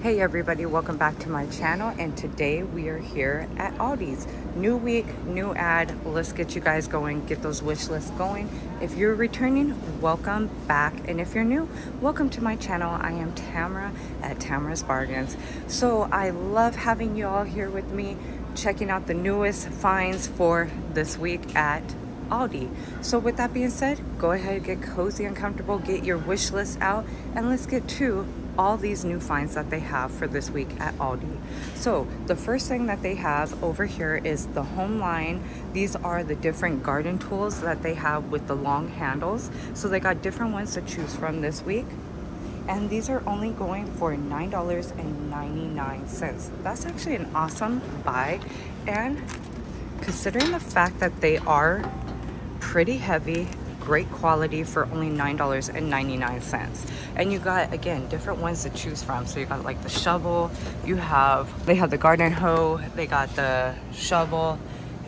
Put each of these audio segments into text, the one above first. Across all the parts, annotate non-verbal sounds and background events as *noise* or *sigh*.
Hey everybody, welcome back to my channel and today we are here at Aldi's. New week, new ad. Let's get you guys going, get those wish lists going. If you're returning, welcome back. And if you're new, welcome to my channel. I am Tamara at Tamara's Bargains. So I love having you all here with me, checking out the newest finds for this week at Aldi. So with that being said, go ahead, get cozy and comfortable, get your wish list out, and let's get to all these new finds that they have for this week at Aldi. So the first thing that they have over here is the home line. These are the different garden tools that they have with the long handles. So they got different ones to choose from this week. And these are only going for $9.99. That's actually an awesome buy. And considering the fact that they are pretty heavy great quality for only $9.99. And you got, again, different ones to choose from. So you got like the shovel, you have, they have the garden hoe, they got the shovel,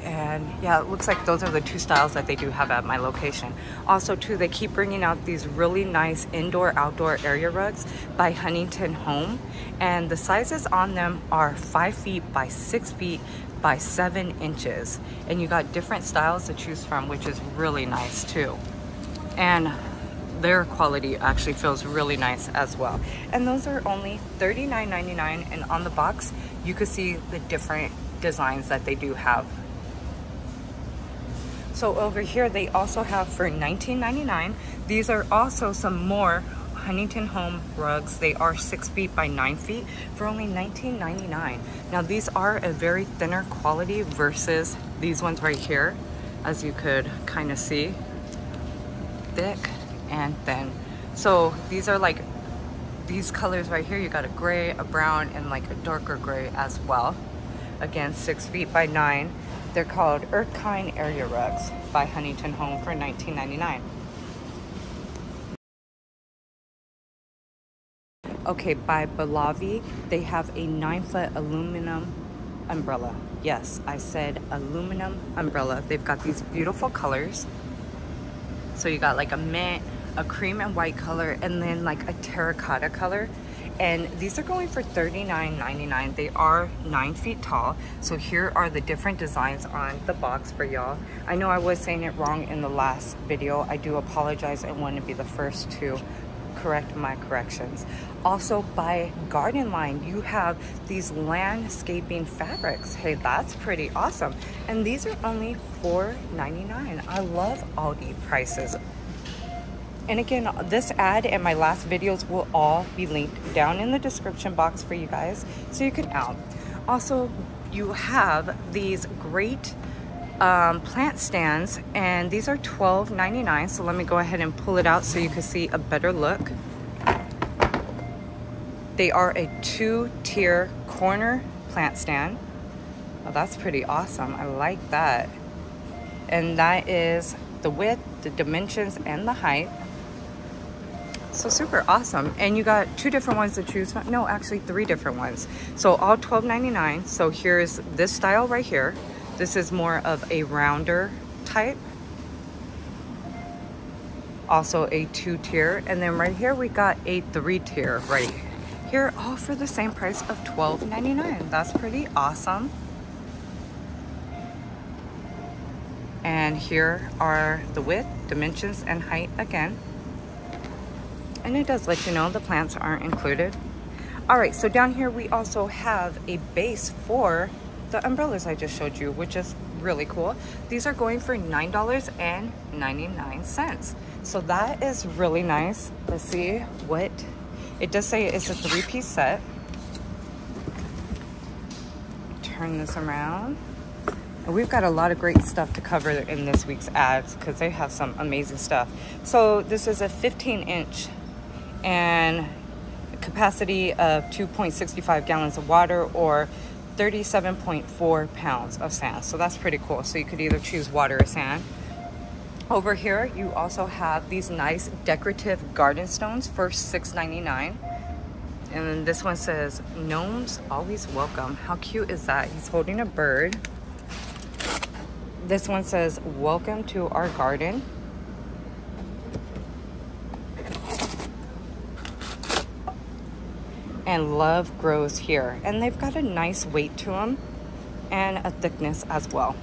and yeah it looks like those are the two styles that they do have at my location also too they keep bringing out these really nice indoor outdoor area rugs by huntington home and the sizes on them are five feet by six feet by seven inches. And you got different styles to choose from which is really nice too. And their quality actually feels really nice as well. And those are only $39.99 and on the box you could see the different designs that they do have. So over here they also have for $19.99 these are also some more Huntington Home rugs. They are six feet by nine feet for only $19.99. Now these are a very thinner quality versus these ones right here, as you could kind of see, thick and thin. So these are like, these colors right here, you got a gray, a brown, and like a darker gray as well. Again, six feet by nine. They're called Erskine Area Rugs by Huntington Home for $19.99. Okay, by Belavi, they have a nine foot aluminum umbrella. Yes, I said aluminum umbrella. They've got these beautiful colors. So you got like a mint, a cream and white color, and then like a terracotta color. And these are going for $39.99. They are nine feet tall. So here are the different designs on the box for y'all. I know I was saying it wrong in the last video. I do apologize. and want to be the first to correct my corrections. Also by Garden Line, you have these landscaping fabrics. Hey, that's pretty awesome. And these are only $4.99. I love Aldi prices. And again, this ad and my last videos will all be linked down in the description box for you guys so you can out. Also, you have these great um, plant stands and these are $12.99 so let me go ahead and pull it out so you can see a better look they are a two-tier corner plant stand. Oh, that's pretty awesome. I like that. And that is the width the dimensions and the height. So super awesome. And you got two different ones to choose from. No actually three different ones. So all $12.99 so here's this style right here. This is more of a rounder type. Also a two tier. And then right here we got a three tier right here, all for the same price of $12.99. That's pretty awesome. And here are the width, dimensions, and height again. And it does let you know the plants aren't included. All right, so down here we also have a base for the umbrellas I just showed you, which is really cool. These are going for $9.99. So that is really nice. Let's see what, it does say it's a three piece set. Turn this around. We've got a lot of great stuff to cover in this week's ads because they have some amazing stuff. So this is a 15 inch and capacity of 2.65 gallons of water or 37.4 pounds of sand. So that's pretty cool. So you could either choose water or sand. Over here, you also have these nice decorative garden stones for $6.99. And then this one says, gnomes always welcome. How cute is that? He's holding a bird. This one says, welcome to our garden. and love grows here. And they've got a nice weight to them and a thickness as well.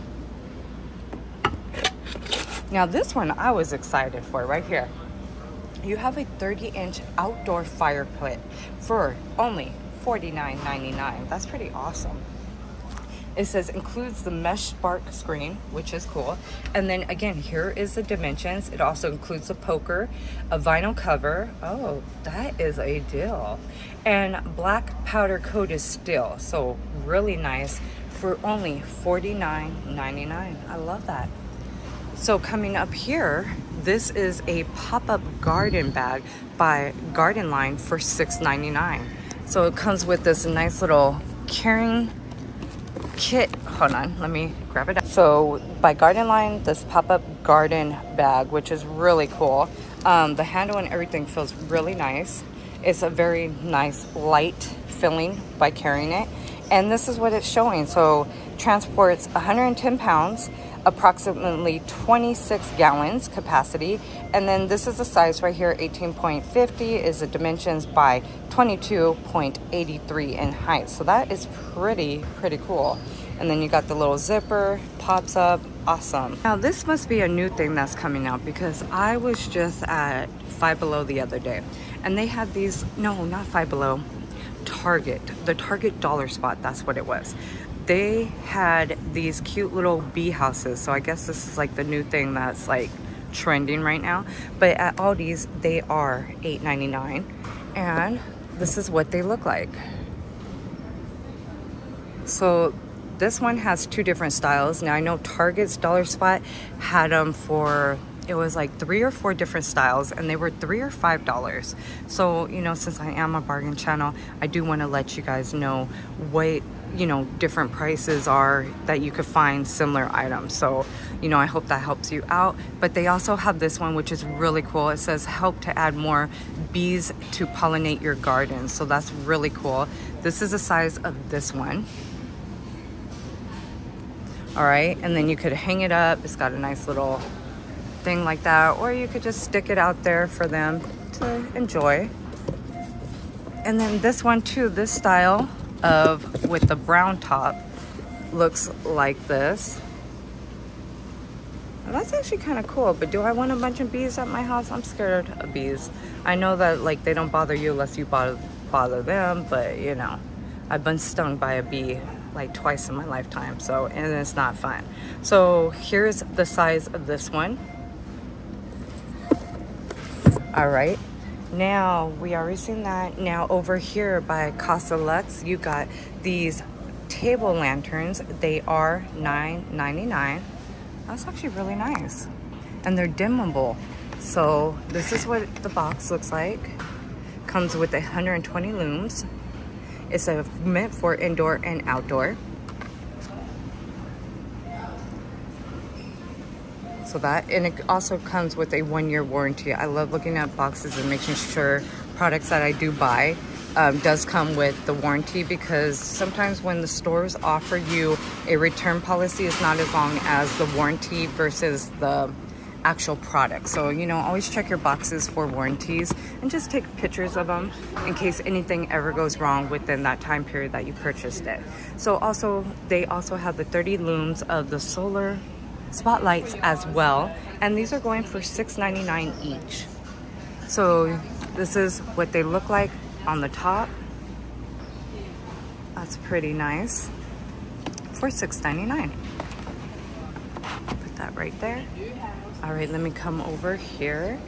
Now this one I was excited for right here. You have a 30 inch outdoor fire pit for only $49.99. That's pretty awesome. It says includes the mesh spark screen, which is cool. And then again, here is the dimensions. It also includes a poker, a vinyl cover. Oh, that is a deal. And black powder coated steel. So really nice for only $49.99. I love that. So coming up here, this is a pop-up garden bag by Garden Line for $6.99. So it comes with this nice little carrying kit. Hold on, let me grab it. So by Garden Line, this pop-up garden bag, which is really cool. Um, the handle and everything feels really nice. It's a very nice light feeling by carrying it. And this is what it's showing. So transports 110 pounds, approximately 26 gallons capacity. And then this is the size right here, 18.50 is the dimensions by 22.83 in height. So that is pretty, pretty cool. And then you got the little zipper, pops up, awesome. Now this must be a new thing that's coming out because I was just at Five Below the other day and they had these, no, not Five Below, Target, the Target dollar spot, that's what it was they had these cute little bee houses. So I guess this is like the new thing that's like trending right now. But at Aldi's, they are $8.99. And this is what they look like. So this one has two different styles. Now I know Target's Dollar Spot had them for it was like three or four different styles and they were three or five dollars so you know since i am a bargain channel i do want to let you guys know what you know different prices are that you could find similar items. So you know i hope that helps you out. But they also have this one which is really cool. It says help to add more bees to pollinate your garden. So that's really cool. This is the size of this one. All right and then you could hang it up. It's got a nice little thing like that or you could just stick it out there for them to enjoy. And then this one too this style of with the brown top looks like this. that's actually kind of cool, but do I want a bunch of bees at my house? I'm scared of bees. I know that like they don't bother you unless you bother, bother them, but you know, I've been stung by a bee like twice in my lifetime, so, and it's not fun. So here's the size of this one. All right, now, we already seen that. Now, over here by Casa Lux, you got these table lanterns. They are $9.99. That's actually really nice. And they're dimmable. So this is what the box looks like. Comes with 120 looms. It's a, meant for indoor and outdoor. So that, and it also comes with a one year warranty. I love looking at boxes and making sure products that I do buy um, does come with the warranty because sometimes when the stores offer you a return policy, it's not as long as the warranty versus the actual product. So, you know, always check your boxes for warranties and just take pictures of them in case anything ever goes wrong within that time period that you purchased it. So also, they also have the 30 looms of the solar spotlights as well. And these are going for $6.99 each. So this is what they look like on the top. That's pretty nice for $6.99. Put that right there. All right, let me come over here.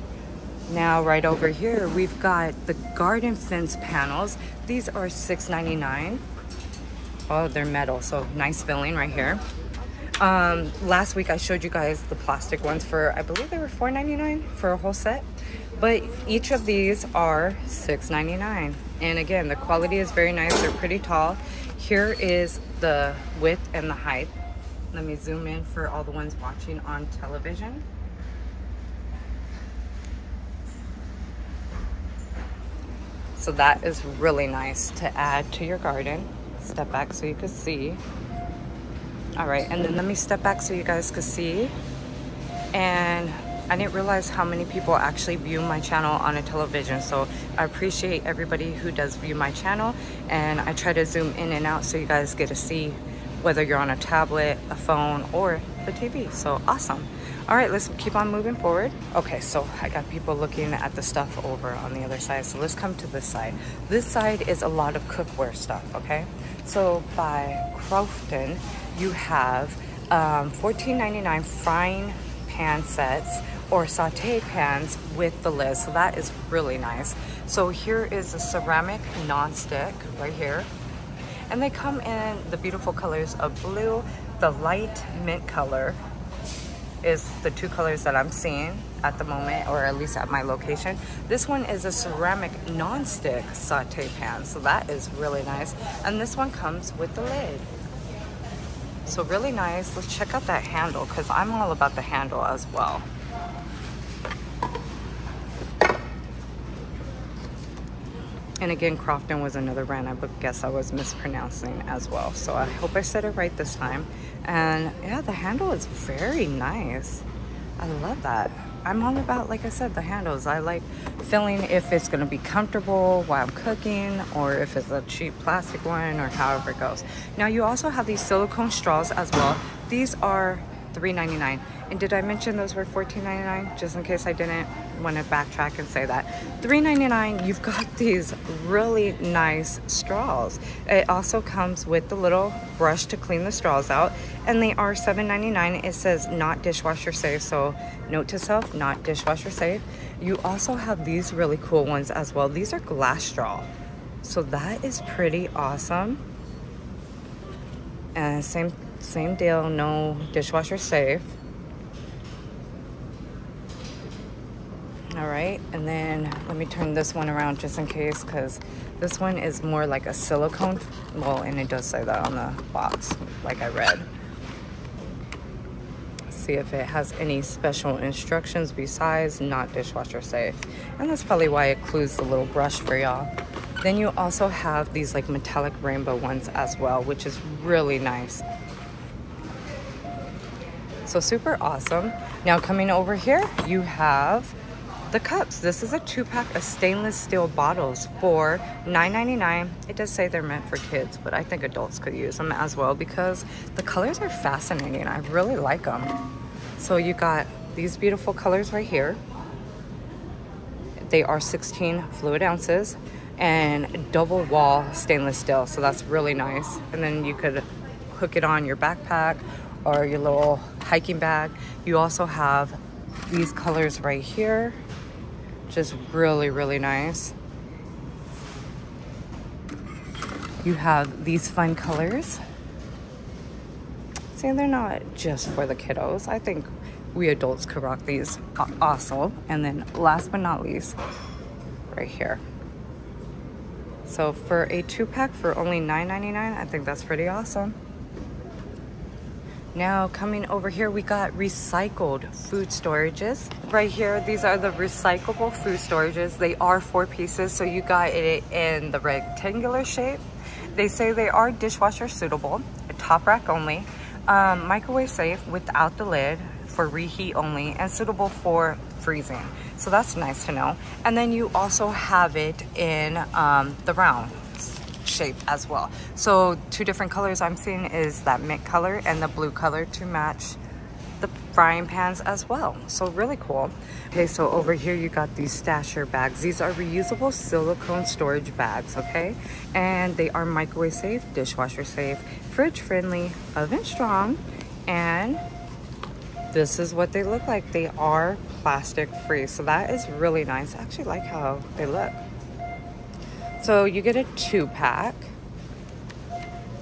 Now, right over here, we've got the garden fence panels. These are $6.99. Oh, they're metal, so nice filling right here. Um, last week I showed you guys the plastic ones for, I believe they were $4.99 for a whole set. But each of these are $6.99. And again, the quality is very nice. They're pretty tall. Here is the width and the height. Let me zoom in for all the ones watching on television. So that is really nice to add to your garden. Step back so you can see. All right, and then let me step back so you guys can see. And I didn't realize how many people actually view my channel on a television. So I appreciate everybody who does view my channel. And I try to zoom in and out so you guys get to see whether you're on a tablet, a phone, or the TV. So awesome. All right, let's keep on moving forward. Okay, so I got people looking at the stuff over on the other side. So let's come to this side. This side is a lot of cookware stuff, okay? So by Crofton, you have um, $14.99 frying pan sets or saute pans with the lid. So that is really nice. So here is a ceramic non-stick right here. And they come in the beautiful colors of blue, the light mint color is the two colors that I'm seeing at the moment, or at least at my location. This one is a ceramic non-stick saute pan, so that is really nice. And this one comes with the lid. So really nice. Let's check out that handle because I'm all about the handle as well. And again, Crofton was another brand I guess I was mispronouncing as well. So I hope I said it right this time. And yeah, the handle is very nice. I love that. I'm all about, like I said, the handles. I like feeling if it's gonna be comfortable while I'm cooking or if it's a cheap plastic one or however it goes. Now you also have these silicone straws as well. These are $3.99. And did I mention those were $14.99? Just in case I didn't want to backtrack and say that. $3.99, you've got *laughs* these really nice straws. It also comes with the little brush to clean the straws out. And they are $7.99. It says not dishwasher safe. So note to self, not dishwasher safe. You also have these really cool ones as well. These are glass straw. So that is pretty awesome. And same same deal, no dishwasher safe. All right, and then let me turn this one around just in case because this one is more like a silicone. Well, and it does say that on the box, like I read. See if it has any special instructions besides not dishwasher safe. And that's probably why it clues the little brush for y'all. Then you also have these like metallic rainbow ones as well, which is really nice. So super awesome. Now coming over here, you have the cups. This is a two pack of stainless steel bottles for $9.99. It does say they're meant for kids, but I think adults could use them as well because the colors are fascinating. I really like them. So you got these beautiful colors right here. They are 16 fluid ounces and double wall stainless steel. So that's really nice. And then you could hook it on your backpack or your little hiking bag. You also have these colors right here, just really, really nice. You have these fun colors. See, they're not just for the kiddos. I think we adults could rock these also. And then last but not least, right here. So for a two pack for only $9.99, I think that's pretty awesome. Now coming over here, we got recycled food storages. Right here, these are the recyclable food storages. They are four pieces, so you got it in the rectangular shape. They say they are dishwasher suitable, top rack only, um, microwave safe without the lid for reheat only, and suitable for freezing. So that's nice to know. And then you also have it in um, the round shape as well. So two different colors I'm seeing is that mint color and the blue color to match the frying pans as well. So really cool. Okay, so over here you got these stasher bags. These are reusable silicone storage bags, okay? And they are microwave safe, dishwasher safe, fridge friendly, oven strong, and this is what they look like. They are plastic free. So that is really nice. I actually like how they look. So you get a two pack.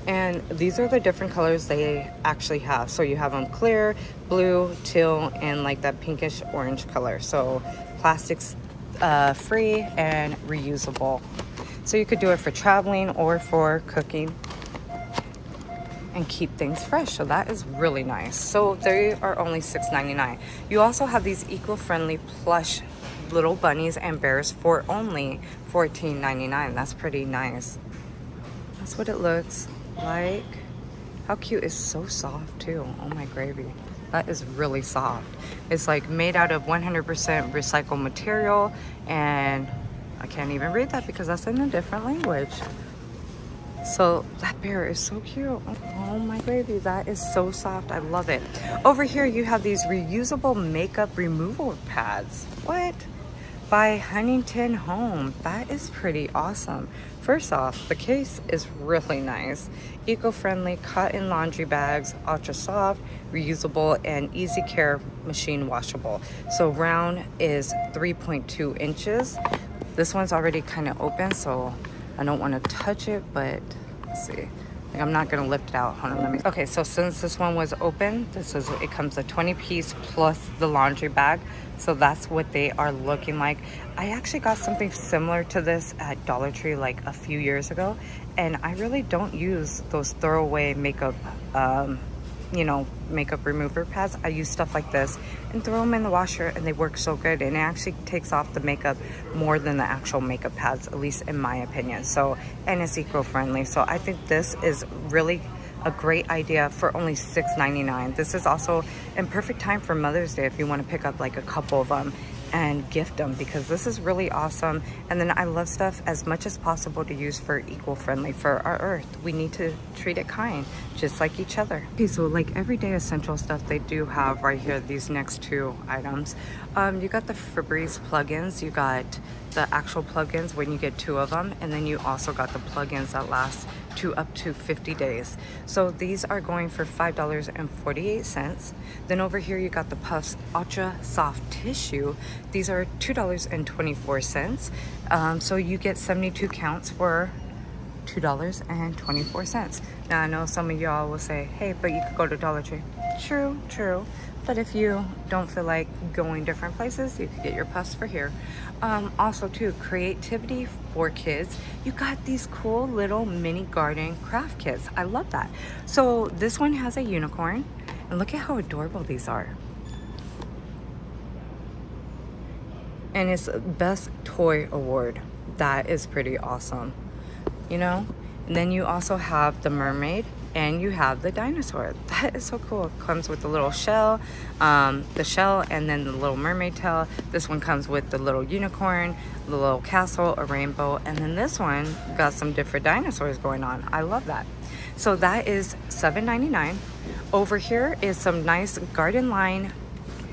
And these are the different colors they actually have. So you have them clear, blue, teal, and like that pinkish orange color. So plastics uh, free and reusable. So you could do it for traveling or for cooking and keep things fresh. So that is really nice. So they are only $6.99. You also have these eco-friendly plush little bunnies and bears for only $14.99. That's pretty nice. That's what it looks like. How cute It's so soft too. Oh my gravy. That is really soft. It's like made out of 100% recycled material and I can't even read that because that's in a different language. So that bear is so cute. Oh my baby, that is so soft. I love it. Over here, you have these reusable makeup removal pads. What? By Huntington Home. That is pretty awesome. First off, the case is really nice. Eco-friendly cotton laundry bags, ultra soft, reusable, and easy care machine washable. So round is 3.2 inches. This one's already kind of open, so I don't want to touch it, but let's see. Like I'm not gonna lift it out. Hold on, let me. Okay, so since this one was open, this is it comes a 20 piece plus the laundry bag. So that's what they are looking like. I actually got something similar to this at Dollar Tree like a few years ago, and I really don't use those throwaway makeup um, you know, makeup remover pads, I use stuff like this and throw them in the washer and they work so good. And it actually takes off the makeup more than the actual makeup pads, at least in my opinion. So, and it's eco-friendly. So I think this is really a great idea for only $6.99. This is also in perfect time for Mother's Day if you want to pick up like a couple of them and gift them because this is really awesome. And then I love stuff as much as possible to use for equal friendly for our earth. We need to treat it kind, just like each other. Okay, so like everyday essential stuff they do have right here, these next two items. Um, you got the Febreze plugins, you got the actual plugins when you get two of them, and then you also got the plugins that last to up to 50 days. So these are going for $5.48. Then over here you got the Puffs Ultra Soft Tissue. These are $2.24. Um, so you get 72 counts for $2.24. Now I know some of y'all will say, hey, but you could go to Dollar Tree. True, true. But if you don't feel like going different places, you could get your puffs for here. Um, also too, creativity for kids. You got these cool little mini garden craft kits. I love that. So this one has a unicorn and look at how adorable these are. And it's best toy award. That is pretty awesome, you know? And then you also have the mermaid and you have the dinosaur. *laughs* That is so cool. It comes with the little shell, um, the shell, and then the little mermaid tail. This one comes with the little unicorn, the little castle, a rainbow, and then this one got some different dinosaurs going on. I love that. So that is $7.99. Over here is some nice garden line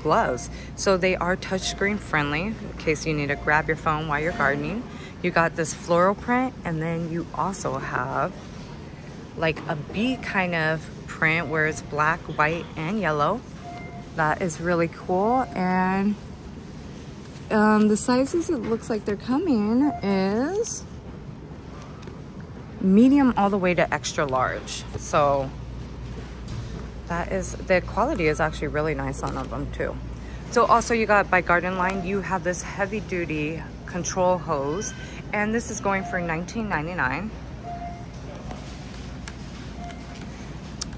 gloves. So they are touchscreen friendly in case you need to grab your phone while you're gardening. You got this floral print and then you also have like a bee kind of print where it's black, white, and yellow. That is really cool. And um, the sizes it looks like they're coming is medium all the way to extra large. So that is, the quality is actually really nice on them too. So also you got by Garden Line, you have this heavy duty control hose and this is going for $19.99.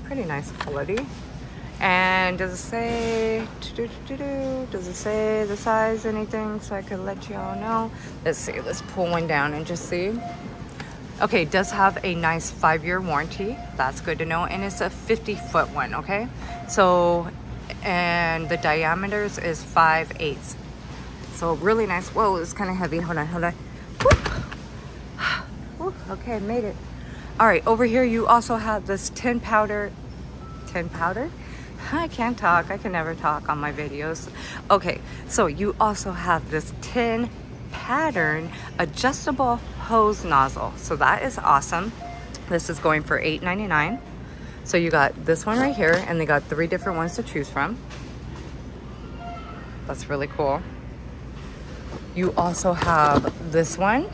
pretty nice quality. And does it say, does it say the size, anything, so I could let y'all know? Let's see, let's pull one down and just see. Okay, it does have a nice five-year warranty. That's good to know. And it's a 50-foot one, okay? So, and the diameters is 5 eighths. So really nice. Whoa, it's kind of heavy. Hold on, hold on. *sighs* okay, made it. All right, over here you also have this tin powder, tin powder? I can't talk, I can never talk on my videos. Okay, so you also have this tin pattern adjustable hose nozzle. So that is awesome. This is going for $8.99. So you got this one right here and they got three different ones to choose from. That's really cool. You also have this one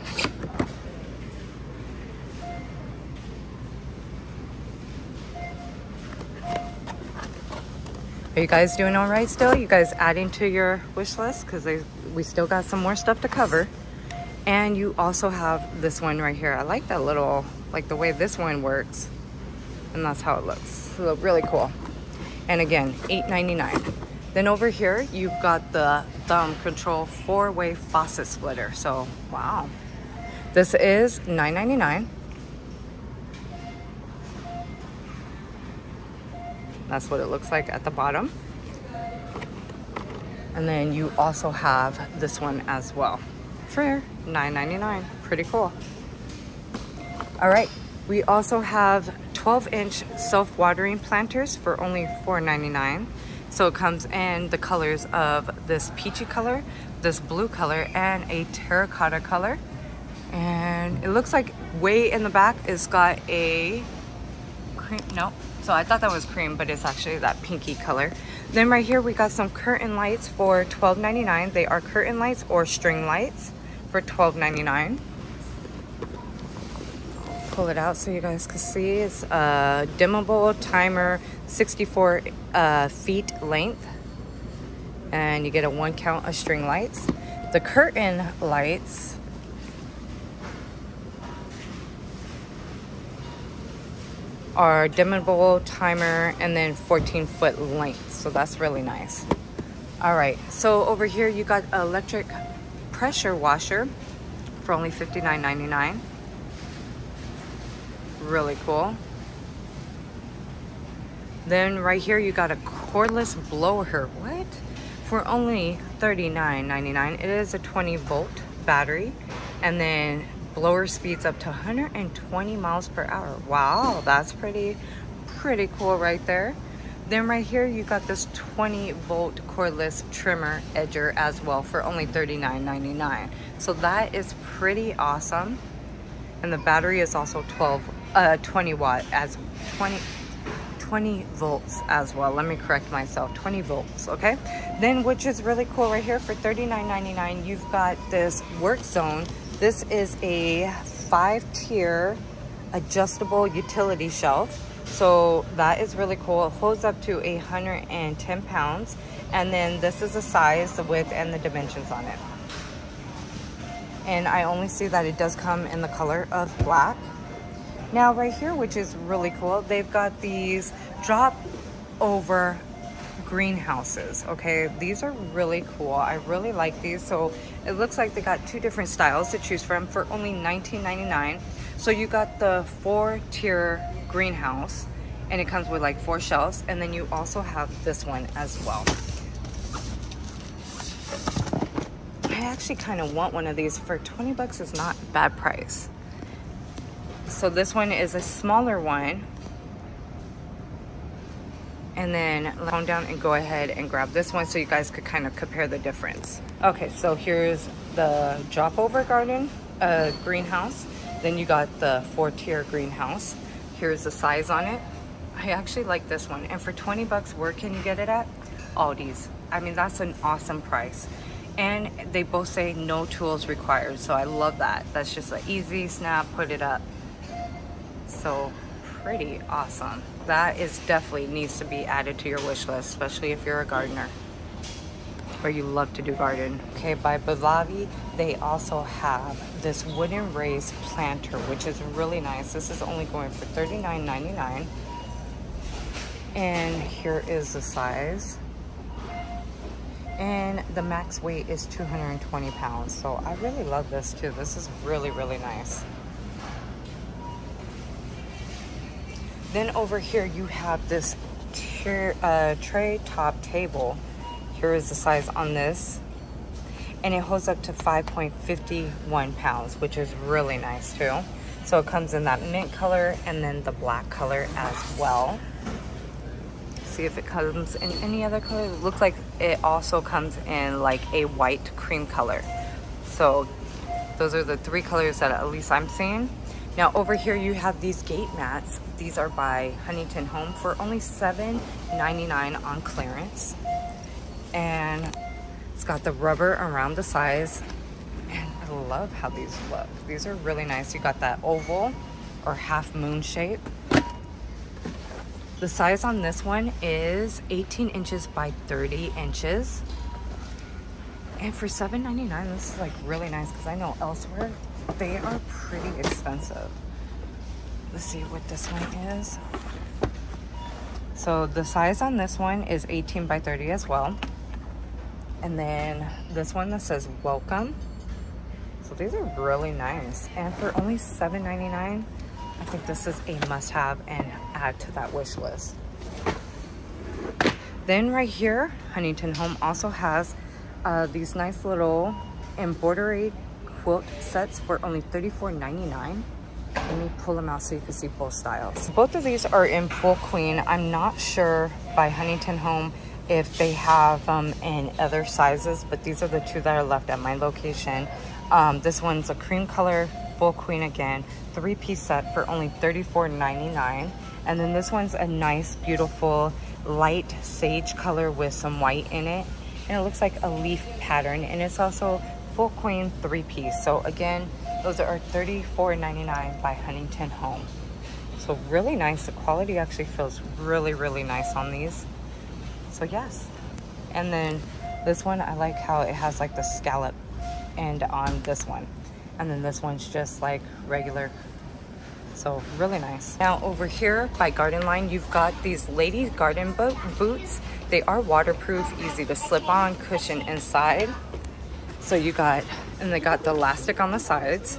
Are you guys doing all right still? You guys adding to your wish list? Because we still got some more stuff to cover. And you also have this one right here. I like that little, like the way this one works. And that's how it looks. So really cool. And again, $8.99. Then over here, you've got the thumb control four-way faucet splitter. So, wow. This is $9.99. That's what it looks like at the bottom. And then you also have this one as well for $9.99. Pretty cool. All right, we also have 12 inch self-watering planters for only $4.99. So it comes in the colors of this peachy color, this blue color, and a terracotta color. And it looks like way in the back it's got a cream, no. So I thought that was cream, but it's actually that pinky color. Then right here, we got some curtain lights for $12.99. They are curtain lights or string lights for $12.99 pull it out so you guys can see. It's a dimmable timer, 64 uh, feet length. And you get a one count of string lights. The curtain lights are dimmable timer and then 14 foot length. So that's really nice. All right, so over here you got electric pressure washer for only $59.99 really cool. Then right here you got a cordless blower. What? For only $39.99. It is a 20 volt battery. And then blower speeds up to 120 miles per hour. Wow, that's pretty, pretty cool right there. Then right here you got this 20 volt cordless trimmer edger as well for only $39.99. So that is pretty awesome. And the battery is also 12 uh, 20 watt as 20 20 volts as well let me correct myself 20 volts okay then which is really cool right here for 39.99 you've got this work zone this is a five tier adjustable utility shelf. So that is really cool. It holds up to 110 pounds. And then this is the size the width and the dimensions on it. And I only see that it does come in the color of black. Now right here, which is really cool, they've got these drop over greenhouses okay? These are really cool. I really like these. So it looks like they got two different styles to choose from for only 19.99 so you got the four tier greenhouse and it comes with like four shelves and then you also have this one as well. I actually kind of want one of these. For 20 bucks is not bad price. So this one is a smaller one. And then calm down and go ahead and grab this one so you guys could kind of compare the difference. Okay, so here's the drop over garden uh, greenhouse. Then you got the four tier greenhouse. Here's the size on it. I actually like this one. And for 20 bucks, where can you get it at? Aldi's. I mean, that's an awesome price. And they both say no tools required. So I love that. That's just an easy snap, put it up so pretty awesome. That is definitely needs to be added to your wish list, especially if you're a gardener or you love to do garden. Okay, by Belavi, they also have this wooden raised planter, which is really nice. This is only going for $39.99. And here is the size. And the max weight is 220 pounds. So I really love this too. This is really, really nice. Then over here you have this tier, uh, tray top table. Here is the size on this. And it holds up to 5.51 pounds, which is really nice too. So it comes in that mint color and then the black color as well. See if it comes in any other color. It looks like it also comes in like a white cream color. So those are the three colors that at least I'm seeing. Now over here you have these gate mats. These are by Huntington Home for only $7.99 on clearance. And it's got the rubber around the size. And I love how these look. These are really nice. You got that oval or half moon shape. The size on this one is 18 inches by 30 inches. And for $7.99, this is like really nice because I know elsewhere they are pretty expensive. Let's see what this one is. So the size on this one is 18 by 30 as well. And then this one that says welcome. So these are really nice. And for only $7.99, I think this is a must have and add to that wish list. Then right here, Huntington Home also has uh, these nice little embroidery quilt sets for only $34.99. Let me pull them out so you can see both styles. Both of these are in full queen. I'm not sure by Huntington Home if they have them um, in other sizes, but these are the two that are left at my location. Um, this one's a cream color, full queen again, three piece set for only $34.99. And then this one's a nice, beautiful, light sage color with some white in it. And it looks like a leaf pattern. And it's also full queen three piece. So again, those are $34.99 by Huntington Home. So really nice. The quality actually feels really, really nice on these. So yes. And then this one, I like how it has like the scallop end on this one. And then this one's just like regular. So really nice. Now over here by Garden Line, you've got these ladies garden boat boots. They are waterproof, easy to slip on, cushion inside. So you got, and they got the elastic on the sides.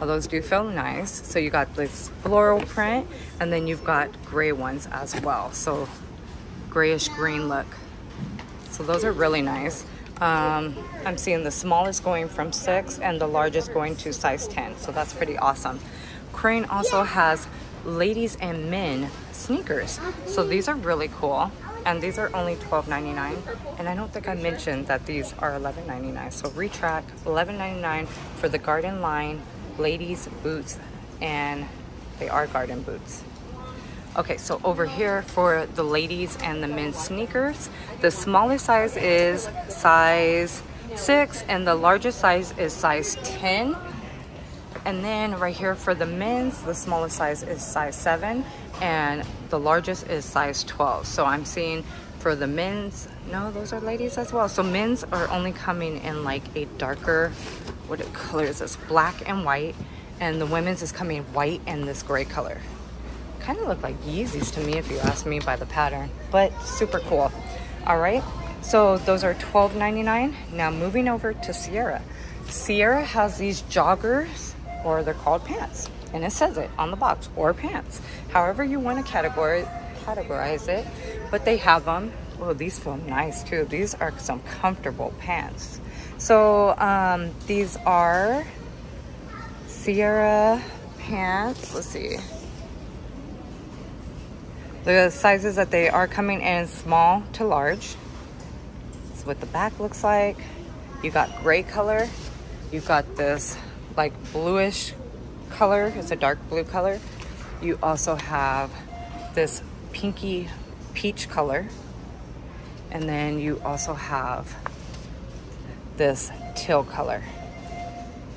Well, those do feel nice. So you got this floral print and then you've got gray ones as well. So grayish green look. So those are really nice. Um, I'm seeing the smallest going from six and the largest going to size 10. So that's pretty awesome. Crane also has ladies and men sneakers. So these are really cool. And these are only $12.99. And I don't think I mentioned that these are $11.99. So retract $11.99 for the garden line ladies boots and they are garden boots. Okay, so over here for the ladies and the men's sneakers, the smallest size is size six and the largest size is size 10. And then right here for the men's, the smallest size is size seven and the largest is size 12. So I'm seeing for the men's, no, those are ladies as well. So men's are only coming in like a darker, what color is this? Black and white. And the women's is coming white and this gray color kind of look like Yeezys to me if you ask me by the pattern, but super cool. All right, so those are $12.99. Now moving over to Sierra. Sierra has these joggers, or they're called pants, and it says it on the box, or pants. However you want to categorize, categorize it, but they have them. Oh, these feel nice too. These are some comfortable pants. So um, these are Sierra pants. Let's see. The sizes that they are coming in small to large. That's what the back looks like. You got gray color. You've got this like bluish color. It's a dark blue color. You also have this pinky peach color. And then you also have this teal color.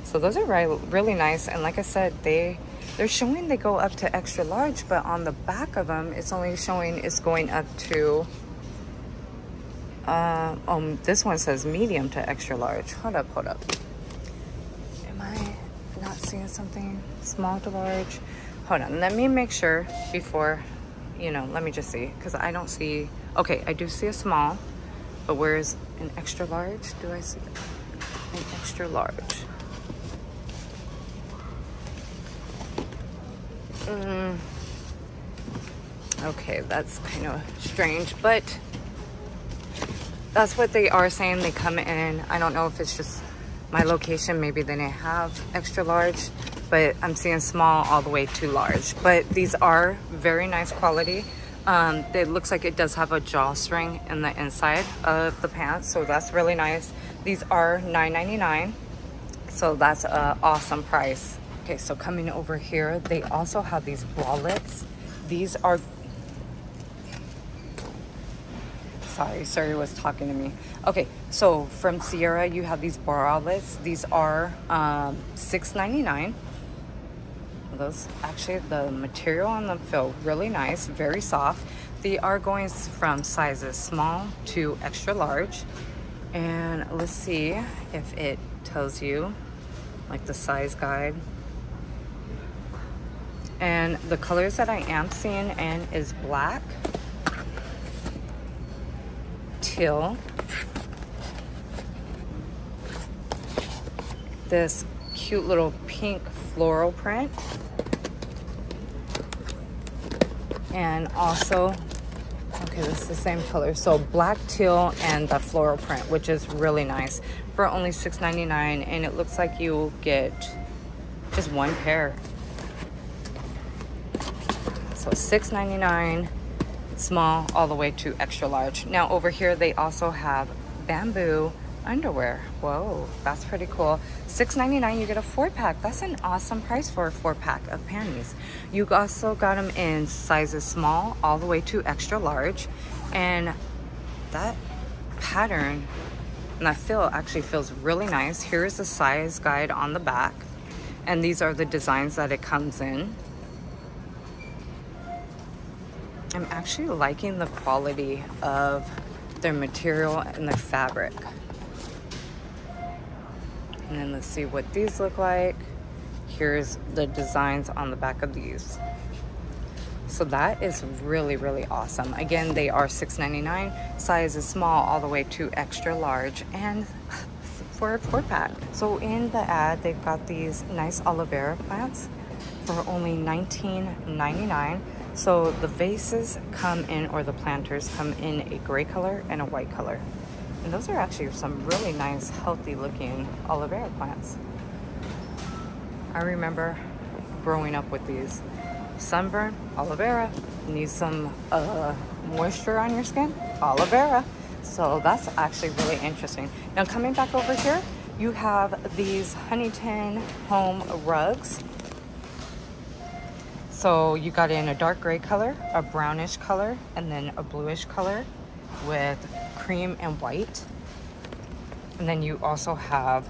So those are really, nice. And like I said, they they're showing they go up to extra large, but on the back of them, it's only showing it's going up to, uh, um, this one says medium to extra large. Hold up, hold up. Not seeing something small to large? Hold on, let me make sure before, you know, let me just see, because I don't see, okay, I do see a small, but where is an extra large? Do I see an extra large? Mm. Okay, that's kind of strange, but that's what they are saying. They come in. I don't know if it's just my location. Maybe they didn't have extra large, but I'm seeing small all the way to large. But these are very nice quality. Um, it looks like it does have a drawstring in the inside of the pants, so that's really nice. These are $9.99, so that's an awesome price. Okay, so coming over here, they also have these bralettes. These are, sorry, Siri was talking to me. Okay, so from Sierra, you have these bralettes. These are um, $6.99. Those, actually, the material on them feel really nice, very soft. They are going from sizes small to extra large. And let's see if it tells you like the size guide. And the colors that I am seeing in is black, teal, this cute little pink floral print, and also Okay, this is the same color. So black teal and the floral print, which is really nice for only $6.99. And it looks like you get just one pair. So $6.99, small all the way to extra large. Now over here, they also have bamboo underwear. Whoa, that's pretty cool. $6.99, you get a four pack. That's an awesome price for a four pack of panties. You also got them in sizes small all the way to extra large. And that pattern and that feel actually feels really nice. Here's the size guide on the back. And these are the designs that it comes in. I'm actually liking the quality of their material and their fabric. And then let's see what these look like. Here's the designs on the back of these. So that is really, really awesome. Again, they are $6.99. Size is small all the way to extra large and *laughs* for a four pack. So in the ad, they've got these nice aloe vera plants for only $19.99. So the vases come in, or the planters come in a gray color and a white color. And those are actually some really nice, healthy looking aloe vera plants. I remember growing up with these. Sunburn, aloe vera. Need some uh, moisture on your skin, aloe vera. So that's actually really interesting. Now coming back over here, you have these Huntington home rugs. So you got in a dark gray color, a brownish color, and then a bluish color with cream and white. And then you also have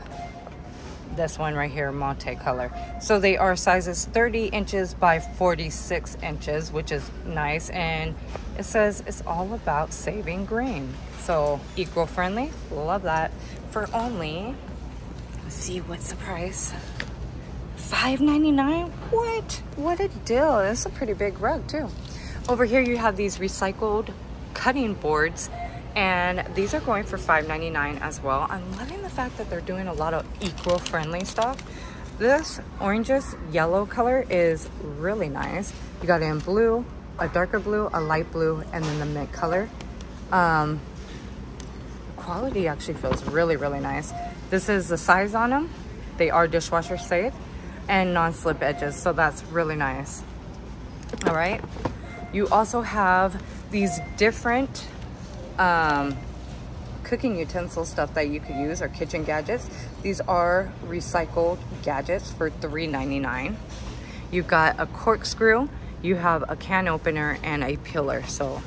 this one right here, Monte color. So they are sizes 30 inches by 46 inches, which is nice. And it says it's all about saving green. So eco-friendly, love that. For only, let's see what's the price. $5.99? What? What a deal. This is a pretty big rug too. Over here you have these recycled cutting boards and these are going for $5.99 as well. I'm loving the fact that they're doing a lot of eco-friendly stuff. This oranges yellow color is really nice. You got it in blue, a darker blue, a light blue, and then the mint color. Um, quality actually feels really, really nice. This is the size on them. They are dishwasher safe and non-slip edges, so that's really nice. All right. You also have these different um, cooking utensil stuff that you could use or kitchen gadgets. These are recycled gadgets for $3.99. You've got a corkscrew, you have a can opener and a peeler. So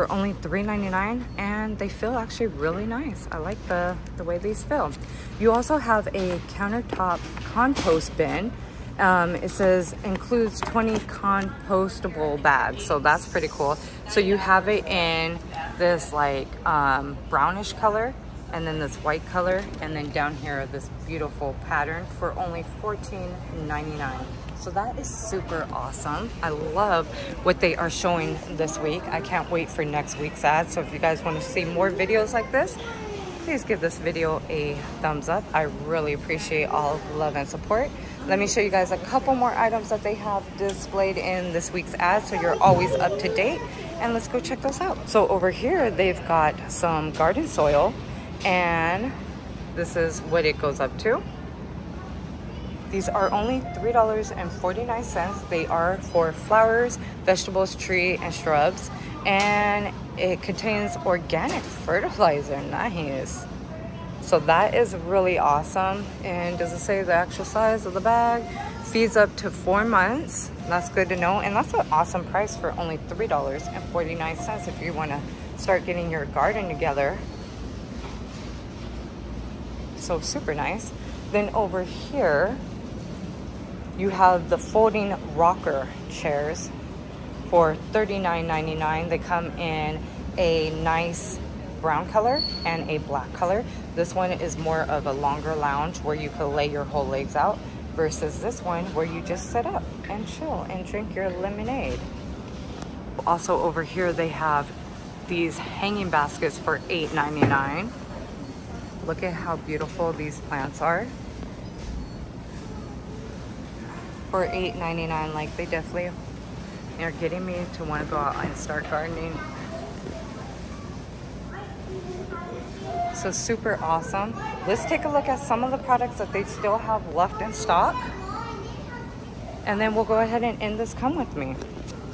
for only $3.99 and they feel actually really nice. I like the, the way these feel. You also have a countertop compost bin. Um, it says includes 20 compostable bags. So that's pretty cool. So you have it in this like um, brownish color and then this white color and then down here this beautiful pattern for only $14.99 so that is super awesome. I love what they are showing this week. I can't wait for next week's ad. So if you guys want to see more videos like this please give this video a thumbs up. I really appreciate all love and support. Let me show you guys a couple more items that they have displayed in this week's ad so you're always up to date. And let's go check those out. So over here, they've got some garden soil and this is what it goes up to. These are only $3.49. They are for flowers, vegetables, tree, and shrubs. And it contains organic fertilizer. Nice. So that is really awesome. And does it say the actual size of the bag? Feeds up to four months. That's good to know. And that's an awesome price for only $3.49 if you want to start getting your garden together. So super nice. Then over here, you have the folding rocker chairs for $39.99. They come in a nice brown color and a black color. This one is more of a longer lounge where you could lay your whole legs out versus this one where you just sit up and chill and drink your lemonade. Also over here they have these hanging baskets for $8.99. Look at how beautiful these plants are for $8.99. Like they definitely are getting me to want to go out and start gardening. So super awesome. Let's take a look at some of the products that they still have left in stock. And then we'll go ahead and end this come with me.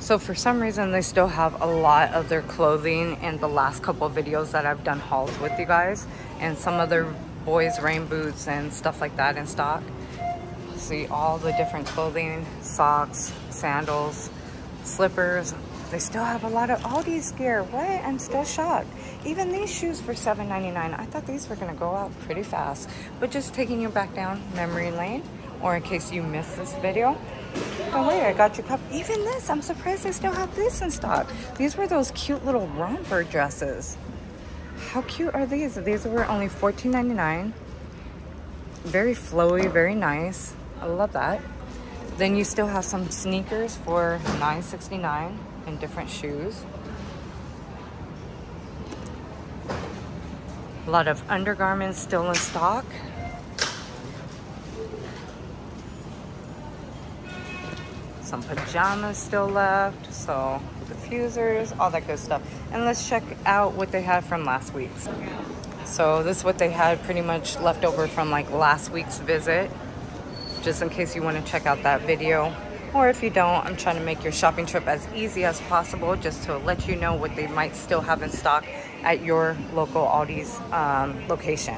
So for some reason, they still have a lot of their clothing in the last couple videos that I've done hauls with you guys and some of their boys rain boots and stuff like that in stock. See all the different clothing, socks, sandals, slippers. They still have a lot of Aldi's gear. What? I'm still shocked. Even these shoes for $7.99. I thought these were gonna go out pretty fast. But just taking you back down memory lane, or in case you missed this video, Oh wait, I got you cup. Even this, I'm surprised they still have this in stock. These were those cute little romper dresses. How cute are these? These were only $14.99. Very flowy, very nice. I love that. Then you still have some sneakers for $9.69 and different shoes. A lot of undergarments still in stock. some pajamas still left so diffusers all that good stuff and let's check out what they had from last week's so this is what they had pretty much left over from like last week's visit just in case you want to check out that video. Or if you don't i'm trying to make your shopping trip as easy as possible just to let you know what they might still have in stock at your local aldi's um, location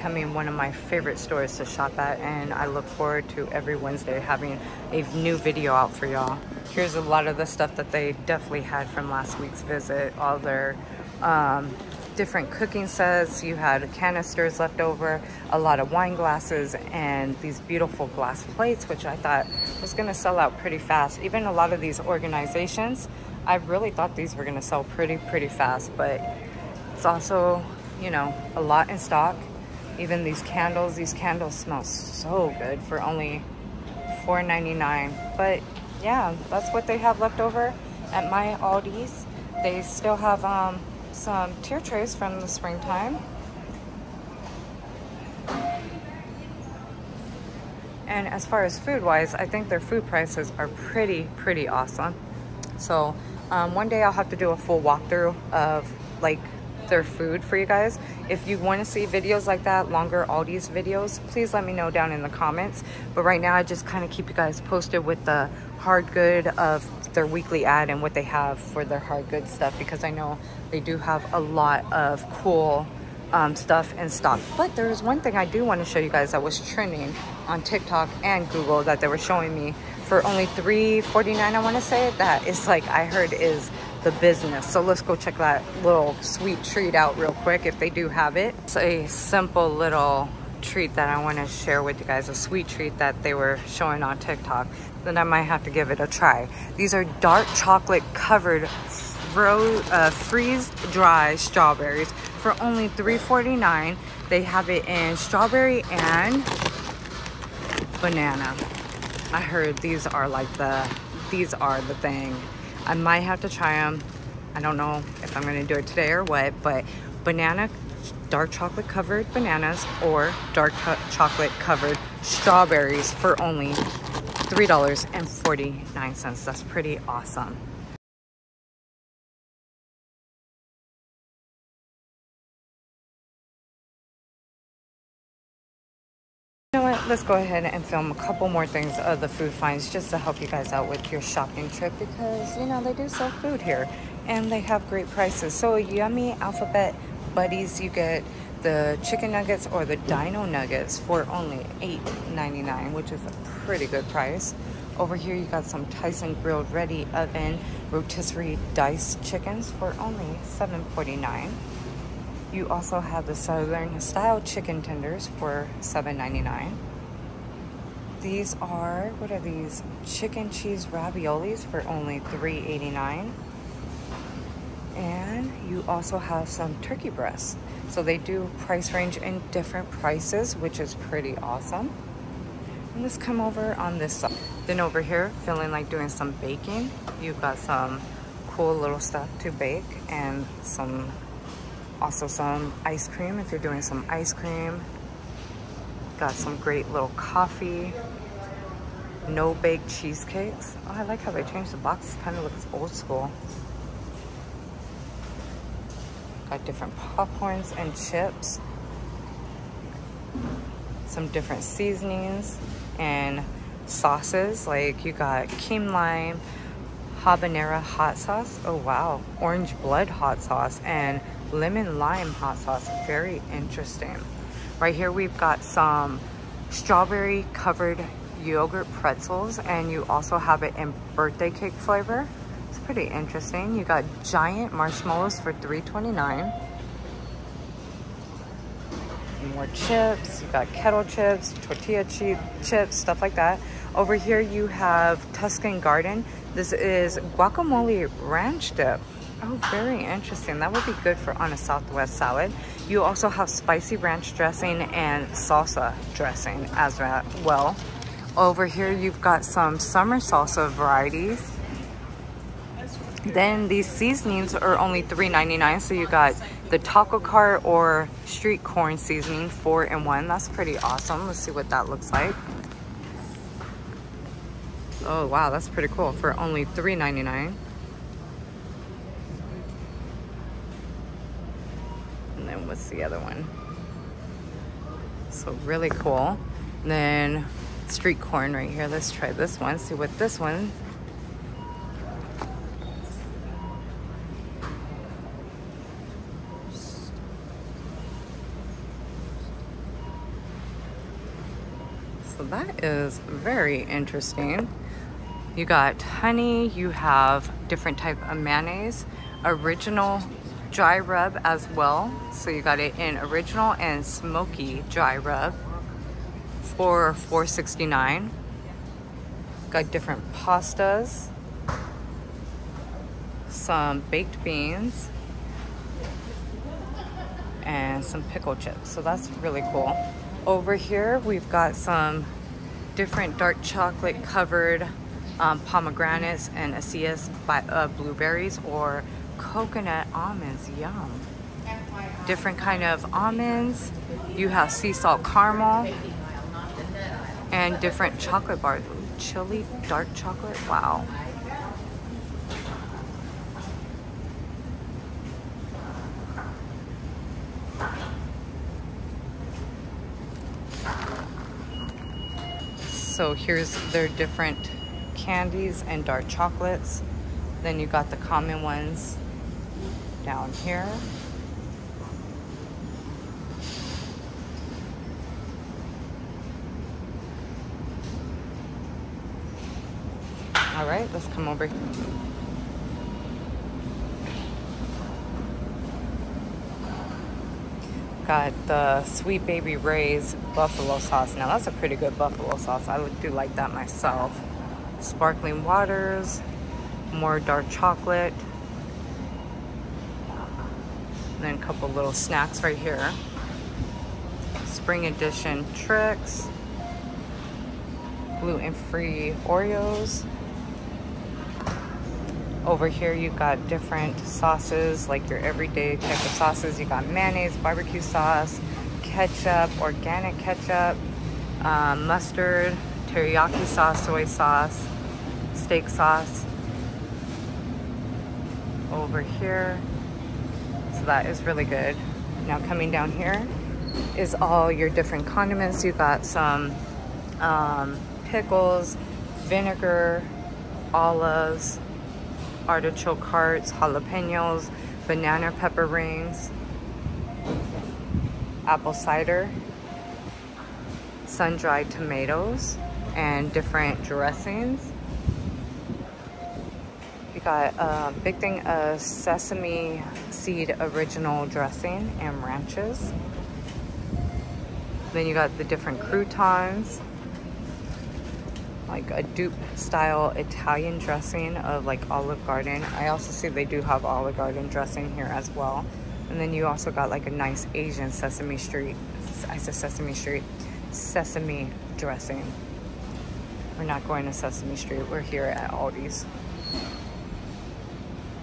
becoming one of my favorite stores to shop at and I look forward to every Wednesday having a new video out for y'all. Here's a lot of the stuff that they definitely had from last week's visit. All their um, different cooking sets. You had canisters left over, a lot of wine glasses, and these beautiful glass plates, which I thought was gonna sell out pretty fast. Even a lot of these organizations, I really thought these were gonna sell pretty, pretty fast, but it's also, you know, a lot in stock even these candles, these candles smell so good for only $4.99. But yeah, that's what they have left over at my Aldi's. They still have um, some tier trays from the springtime. And as far as food wise, I think their food prices are pretty, pretty awesome. So um, one day I'll have to do a full walkthrough of like their food for you guys. If you want to see videos like that, longer Aldi's videos, please let me know down in the comments. But right now, I just kind of keep you guys posted with the hard good of their weekly ad and what they have for their hard good stuff because I know they do have a lot of cool um, stuff in stock. But there's one thing I do want to show you guys that was trending on TikTok and Google that they were showing me for only $3.49 I want to say that is like I heard is the business. So let's go check that little sweet treat out real quick if they do have it. It's a simple little treat that I want to share with you guys, a sweet treat that they were showing on TikTok. Then I might have to give it a try. These are dark chocolate covered fro uh, freeze dry strawberries for only $3.49. They have it in strawberry and banana. I heard these are like the, these are the thing. I might have to try them. I don't know if I'm gonna do it today or what, but banana, dark chocolate covered bananas or dark chocolate covered strawberries for only $3.49. That's pretty awesome. Let's go ahead and film a couple more things of the food finds just to help you guys out with your shopping trip because you know they do sell food here and they have great prices. So yummy alphabet buddies you get the chicken nuggets or the dino nuggets for only $8.99 which is a pretty good price. Over here you got some tyson grilled ready oven rotisserie diced chickens for only $7.49 you also have the southern style chicken tenders for $7.99 these are, what are these? Chicken cheese raviolis for only $3.89. And you also have some turkey breasts. So they do price range in different prices, which is pretty awesome. And let's come over on this side. Then over here, feeling like doing some baking. You've got some cool little stuff to bake and some, also some ice cream if you're doing some ice cream. Got some great little coffee no bake cheesecakes. Oh, I like how they changed the box. Kind of looks old school. Got different popcorns and chips. Some different seasonings and sauces. Like you got key lime, habanero hot sauce. Oh wow. Orange blood hot sauce and lemon lime hot sauce. Very interesting. Right here we've got some strawberry covered yogurt pretzels and you also have it in birthday cake flavor. It's pretty interesting. You got giant marshmallows for $3.29. More chips, you got kettle chips, tortilla chip, chips, stuff like that. Over here you have Tuscan Garden. This is guacamole ranch dip. Oh, very interesting. That would be good for on a Southwest salad. You also have spicy ranch dressing and salsa dressing as well. Over here, you've got some summer salsa varieties. Then these seasonings are only $3.99. So you got the taco cart or street corn seasoning, four in one. That's pretty awesome. Let's see what that looks like. Oh, wow, that's pretty cool for only $3.99. And what's the other one? So really cool. And then street corn right here. Let's try this one, see what this one. So that is very interesting. You got honey, you have different type of mayonnaise, original dry rub as well. So you got it in original and smoky dry rub for $4.69. Got different pastas, some baked beans, and some pickle chips. So that's really cool. Over here, we've got some different dark chocolate covered um, pomegranates and acais uh, blueberries or coconut almonds. Yum. Different kind of almonds. You have sea salt caramel and different chocolate bars. Chili dark chocolate, wow. So here's their different candies and dark chocolates. Then you got the common ones down here. All right, let's come over. Got the Sweet Baby Ray's buffalo sauce. Now that's a pretty good buffalo sauce. I would do like that myself. Sparkling waters, more dark chocolate. And then a couple little snacks right here. Spring Edition Twix, Gluten-free Oreos. Over here you got different sauces, like your everyday type of sauces. You got mayonnaise, barbecue sauce, ketchup, organic ketchup, um, mustard, teriyaki sauce, soy sauce, steak sauce. Over here. So that is really good. Now coming down here is all your different condiments. You've got some um, pickles, vinegar, olives, artichoke hearts, jalapenos, banana pepper rings, apple cider, sun-dried tomatoes, and different dressings. You got a big thing of sesame seed original dressing and ranches. Then you got the different croutons, like a dupe style Italian dressing of like Olive Garden. I also see they do have Olive Garden dressing here as well. And then you also got like a nice Asian Sesame Street, I said Sesame Street, sesame dressing. We're not going to Sesame Street, we're here at Aldi's.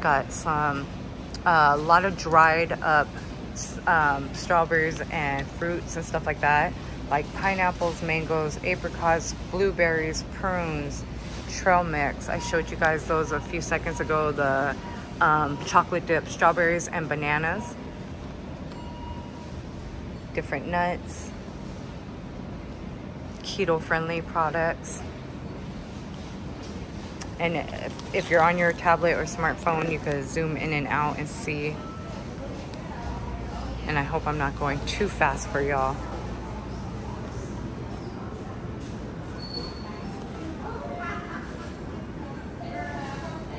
Got some, a lot of dried up um, strawberries and fruits and stuff like that like pineapples, mangoes, apricots, blueberries, prunes, trail mix. I showed you guys those a few seconds ago, the um, chocolate dip strawberries and bananas. Different nuts. Keto friendly products. And if, you're on your tablet or smartphone, you can zoom in and out and see. And I hope I'm not going too fast for y'all.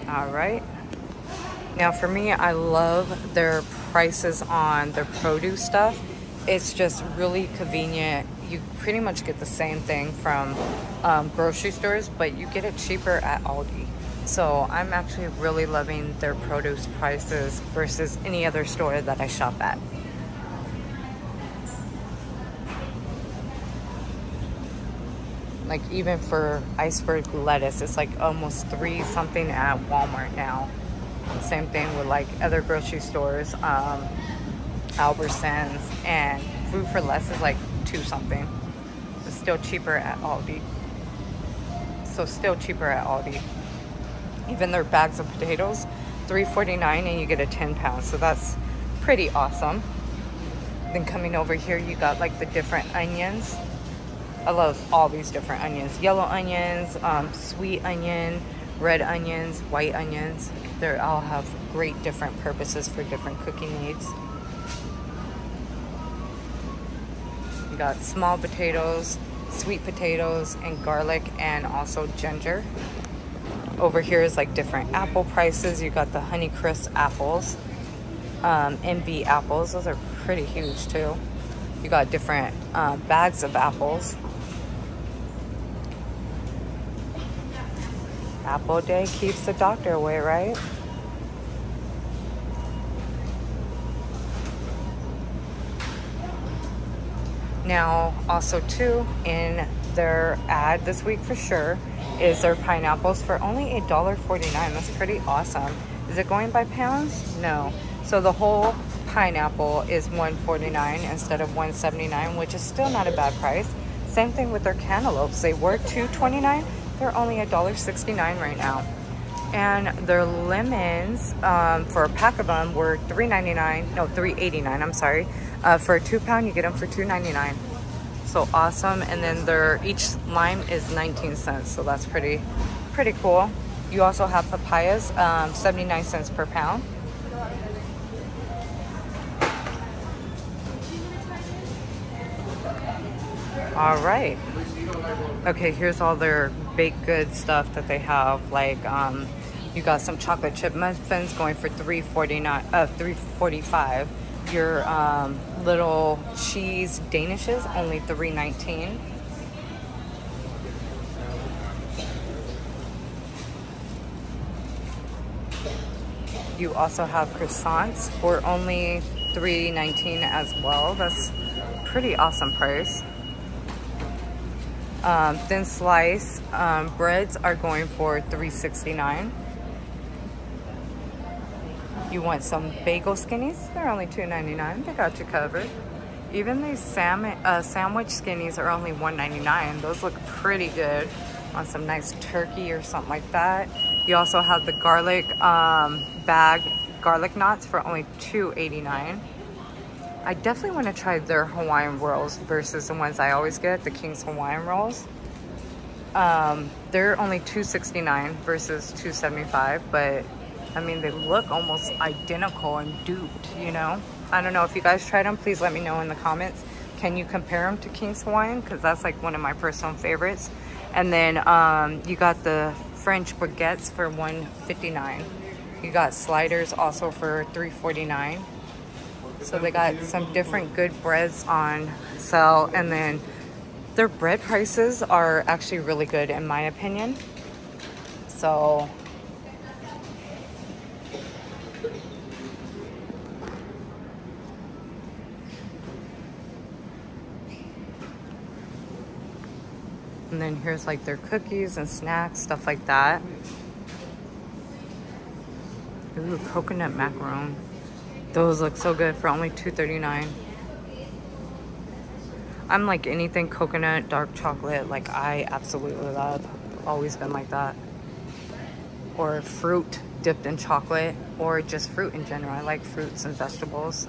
All right. Now for me, I love their prices on their produce stuff. It's just really convenient. You pretty much get the same thing from um, grocery stores, but you get it cheaper at Aldi. So I'm actually really loving their produce prices versus any other store that I shop at. Like even for iceberg lettuce, it's like almost three something at Walmart now. Same thing with like other grocery stores, um, Albertsons, and food for less is like two something. It's still cheaper at Aldi. So still cheaper at Aldi. Even their bags of potatoes, $3.49 and you get a 10 pound. So that's pretty awesome. Then coming over here, you got like the different onions. I love all these different onions. Yellow onions, um, sweet onion, red onions, white onions. They all have great different purposes for different cooking needs. Got small potatoes, sweet potatoes, and garlic, and also ginger. Over here is like different apple prices. You got the Honeycrisp apples, um, Envy apples. Those are pretty huge too. You got different uh, bags of apples. Apple day keeps the doctor away, right? Now, also too, in their ad this week for sure, is their pineapples for only $1.49. That's pretty awesome. Is it going by pounds? No. So the whole pineapple is $1.49 instead of $1.79, which is still not a bad price. Same thing with their cantaloupes. They were $2.29 they're only $1.69 right now. And their lemons, um, for a pack of them, were $3.99, no, $3.89, I'm sorry. Uh, for a two pound, you get them for $2.99. So awesome. And then their, each lime is 19 cents. So that's pretty, pretty cool. You also have papayas, um, 79 cents per pound. All right. Okay, here's all their baked good stuff that they have. Like, um, you got some chocolate chip muffins going for 349 uh 345 Your um, little cheese danishes only 319 You also have croissants for only 319 as well. That's pretty awesome price um, thin slice um, breads are going for 3.69. You want some bagel skinnies? They're only $2.99. They got you covered. Even these salmon, uh, sandwich skinnies are only $1.99. Those look pretty good on some nice turkey or something like that. You also have the garlic um, bag garlic knots for only $2.89. I definitely want to try their Hawaiian rolls versus the ones I always get, the King's Hawaiian rolls. Um, they're only $2.69 versus $2.75, but I mean, they look almost identical and duped, you know? I don't know if you guys tried them, please let me know in the comments. Can you compare them to King's Hawaiian? Because that's like one of my personal favorites. And then um, you got the French baguettes for 159 You got sliders also for 349 so they got some different good breads on sale and then their bread prices are actually really good in my opinion. So And then here's like their cookies and snacks, stuff like that. Ooh, coconut macaron. Those look so good for only $2.39. I'm like anything coconut, dark chocolate, like I absolutely love. Always been like that. Or fruit dipped in chocolate or just fruit in general. I like fruits and vegetables.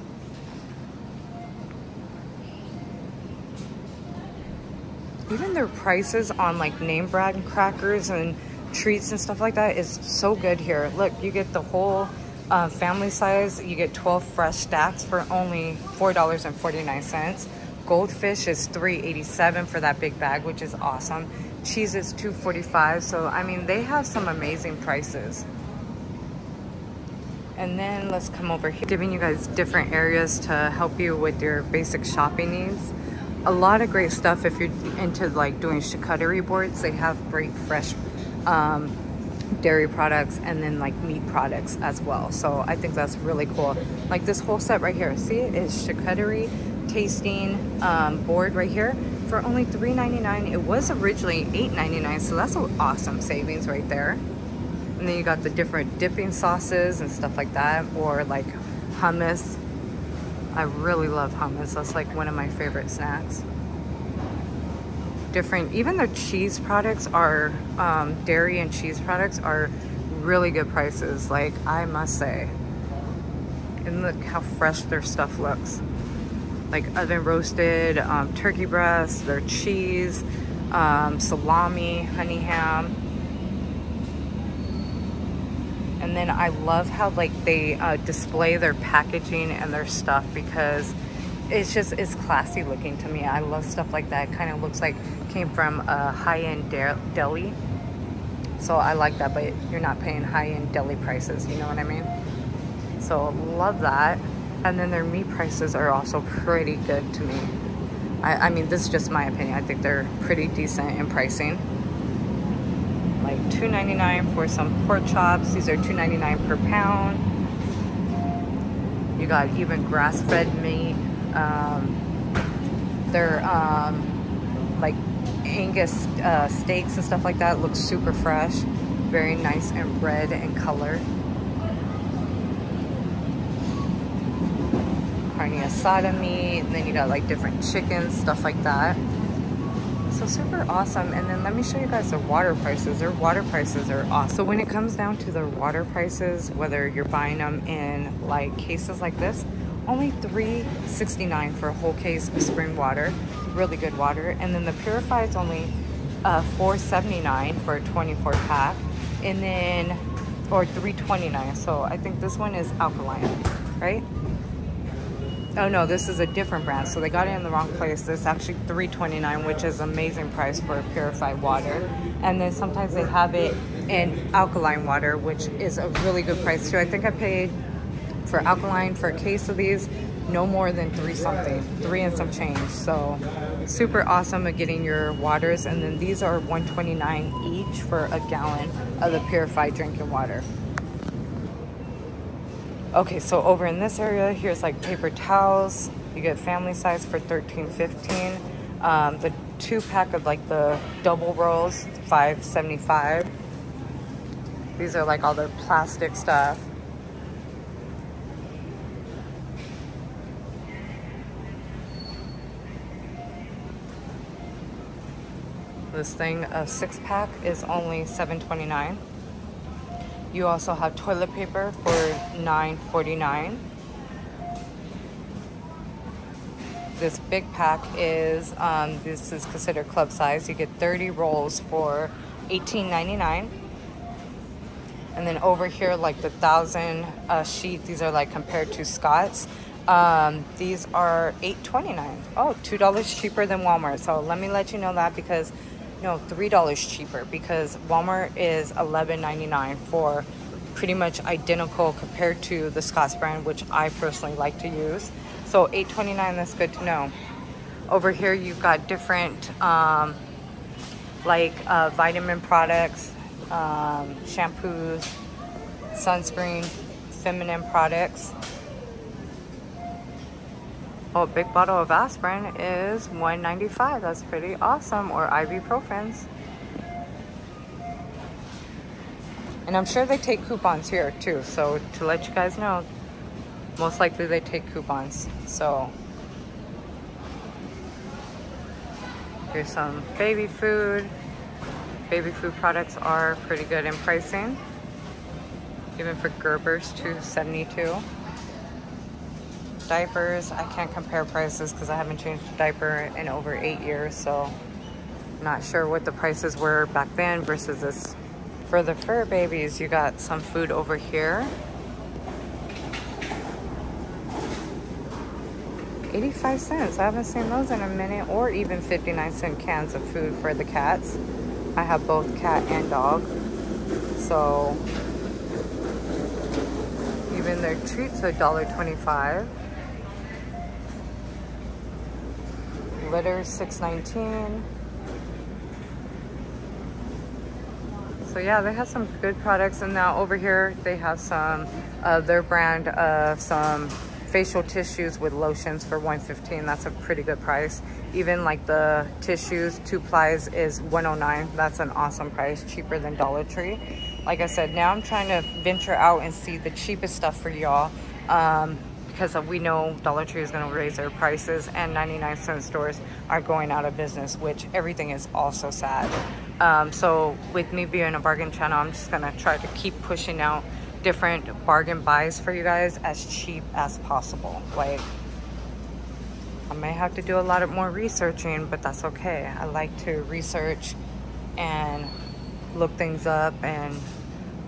Even their prices on like name brand crackers and treats and stuff like that is so good here. Look, you get the whole uh, family size. You get 12 fresh stacks for only $4.49. Goldfish is $3.87 for that big bag, which is awesome. Cheese is $2.45. So, I mean, they have some amazing prices. And then let's come over here, giving you guys different areas to help you with your basic shopping needs. A lot of great stuff if you're into like doing charcuterie boards. They have great fresh um, dairy products and then like meat products as well. So I think that's really cool. Like this whole set right here, see it is charcuterie tasting um, board right here for only $3.99. It was originally $8.99, so that's an awesome savings right there. And then you got the different dipping sauces and stuff like that, or like hummus. I really love hummus. That's like one of my favorite snacks different, even their cheese products are, um, dairy and cheese products are really good prices, like I must say. And look how fresh their stuff looks. Like oven roasted um, turkey breast, their cheese, um, salami, honey ham. And then I love how like they uh, display their packaging and their stuff because it's just it's classy looking to me. I love stuff like that. Kind of looks like came from a high-end deli. So i like that but you're not paying high-end deli prices you know what i mean? So love that. And then their meat prices are also pretty good to me. I, I mean this is just my opinion. I think they're pretty decent in pricing like $2.99 for some pork chops these are $2.99 per pound you got even grass-fed meat um, their um, like Angus uh, steaks and stuff like that look super fresh. Very nice and red in color. Carne asada meat, and then you got like different chickens, stuff like that. So super awesome. And then let me show you guys their water prices. Their water prices are awesome. So when it comes down to their water prices, whether you're buying them in like cases like this, only $3.69 for a whole case of spring water. Really good water. And then the Purify is only uh, $4.79 for a 24 pack. And then, or $3.29. So I think this one is alkaline, right? Oh no, this is a different brand. So they got it in the wrong place. This actually $3.29, which is amazing price for purified water. And then sometimes they have it in alkaline water, which is a really good price too. I think I paid for alkaline for a case of these no more than three something three and some change so super awesome at getting your waters and then these are 129 each for a gallon of the purified drinking water okay so over in this area here's like paper towels. You get family size for 13.15 um, the two pack of like the double rolls 5.75 these are like all the plastic stuff. This thing, a six pack, is only $7.29. You also have toilet paper for $9.49. This big pack is, um, this is considered club size. You get 30 rolls for $18.99. And then over here, like the thousand uh, sheet, these are like compared to Scott's. Um, these are $8.29. Oh, $2 cheaper than Walmart. So let me let you know that because no three dollars cheaper because Walmart is $11.99 for pretty much identical compared to the Scott's brand which I personally like to use. So $8.29 that's good to know. Over here you've got different um, like uh, vitamin products um, shampoos sunscreen feminine products Oh, a big bottle of aspirin is $1.95. That's pretty awesome. Or ibuprofens. And I'm sure they take coupons here too. So to let you guys know, most likely they take coupons. So Here's some baby food. Baby food products are pretty good in pricing. Even for Gerber's, 272 Diapers, I can't compare prices because I haven't changed a diaper in over eight years, so not sure what the prices were back then versus this. For the fur babies, you got some food over here. 85 cents. I haven't seen those in a minute. Or even 59 cent cans of food for the cats. I have both cat and dog. So even their treats are $1.25. Litter 6.19. So yeah, they have some good products. And now over here, they have some of their brand of some facial tissues with lotions for 115 That's a pretty good price. Even like the tissues, two plies is 109 That's an awesome price, cheaper than Dollar Tree. Like I said, now I'm trying to venture out and see the cheapest stuff for y'all. Um, because we know Dollar Tree is going to raise their prices and 99 cent stores are going out of business, which everything is also sad. Um, so with me being a bargain channel, I'm just going to try to keep pushing out different bargain buys for you guys as cheap as possible. Like, I may have to do a lot of more researching, but that's okay. I like to research and look things up and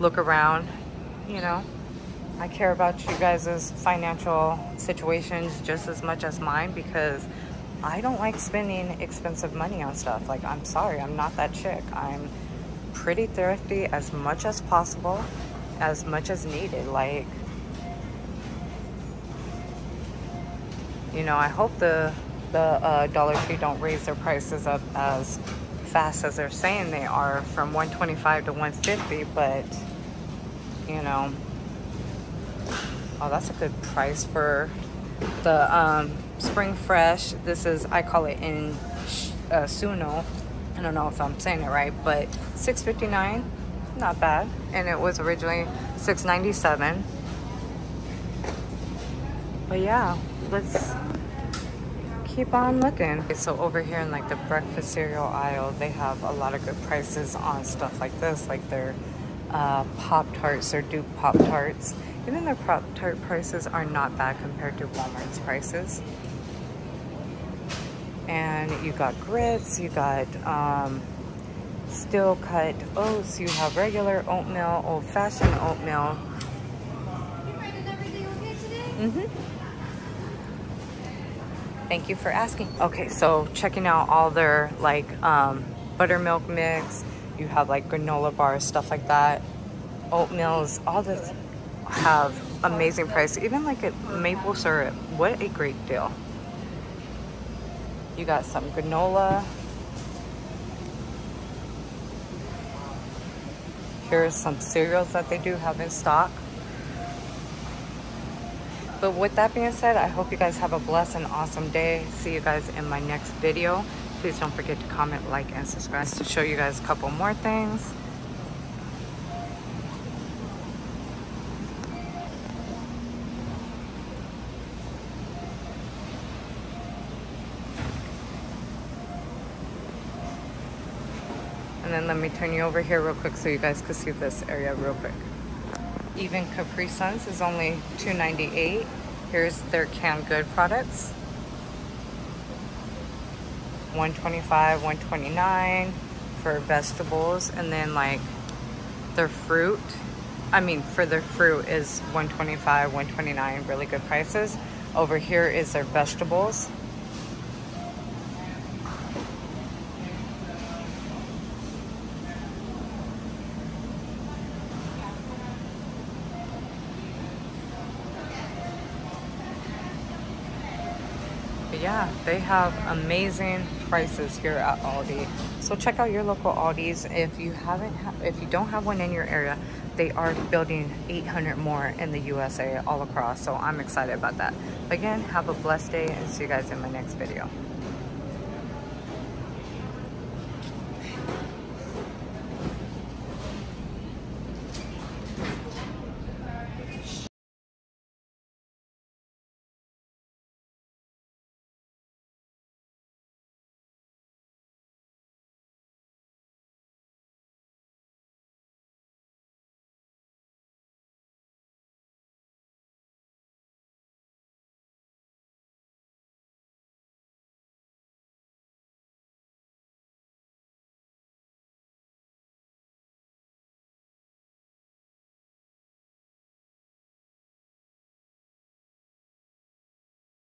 look around, you know. I care about you guys' financial situations just as much as mine because I don't like spending expensive money on stuff. Like, I'm sorry, I'm not that chick. I'm pretty thrifty as much as possible, as much as needed. Like, you know, I hope the the uh, Dollar Tree don't raise their prices up as fast as they're saying they are from 125 to 150, but you know, Oh, that's a good price for the um, Spring Fresh. This is, I call it in uh, Suno. I don't know if I'm saying it right, but 6.59, not bad. And it was originally 6.97. But yeah, let's keep on looking. Okay, so over here in like the breakfast cereal aisle, they have a lot of good prices on stuff like this, like their uh, Pop Tarts or Duke Pop Tarts. Even their Pop Tart prices are not bad compared to Walmart's prices. And you got grits, you got um, steel cut oats, you have regular oatmeal, old fashioned oatmeal. Mm-hmm. Thank you for asking. Okay, so checking out all their like um, buttermilk mix, you have like granola bars, stuff like that, oatmeals, all this have amazing price. Even like a maple syrup, what a great deal. You got some granola. Here's some cereals that they do have in stock. But with that being said, I hope you guys have a blessed and awesome day. See you guys in my next video. Please don't forget to comment, like, and subscribe to show you guys a couple more things. Then let me turn you over here real quick so you guys can see this area real quick. Even Capri Suns is only $2.98. Here's their canned good products. 125 129 for vegetables and then like their fruit I mean for their fruit is 125 129 really good prices over here is their vegetables yeah, they have amazing prices here at Aldi. So check out your local Aldis. If you haven't, if you don't have one in your area, they are building 800 more in the USA all across. So I'm excited about that. Again, have a blessed day and see you guys in my next video.